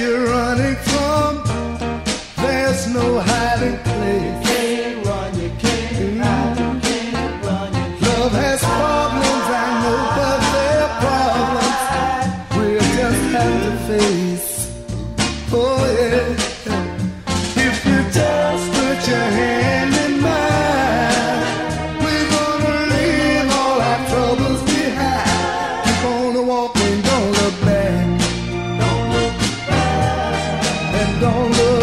you're running from. There's no hiding place. Can't run, you can't hide, you can't run. You Love has problems, I know, but they're problems we'll just have to face. Oh yeah.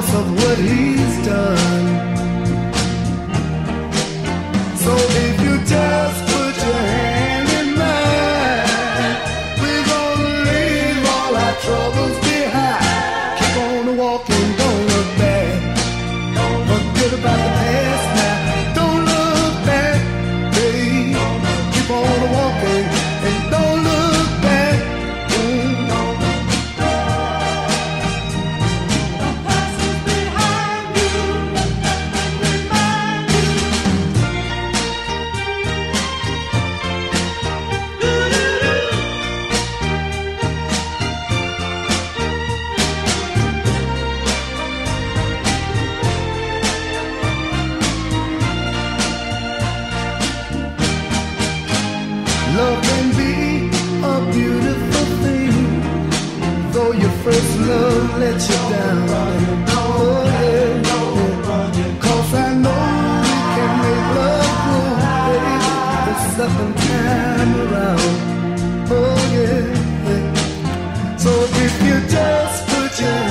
because of what he's done. thing. Though your first love let you down. Oh, yeah. Cause I know we can make love grow, baby. The second time around. Oh, yeah. yeah. So if you just put your